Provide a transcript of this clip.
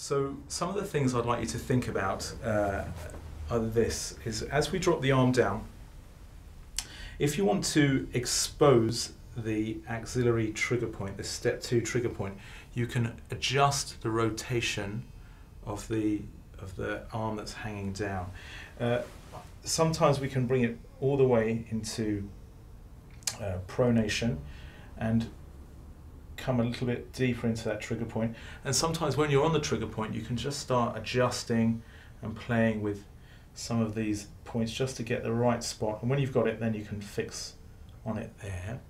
So some of the things I'd like you to think about uh, are this: is as we drop the arm down, if you want to expose the axillary trigger point, the step two trigger point, you can adjust the rotation of the of the arm that's hanging down. Uh, sometimes we can bring it all the way into uh, pronation and come a little bit deeper into that trigger point. And sometimes when you're on the trigger point, you can just start adjusting and playing with some of these points just to get the right spot. And when you've got it, then you can fix on it there.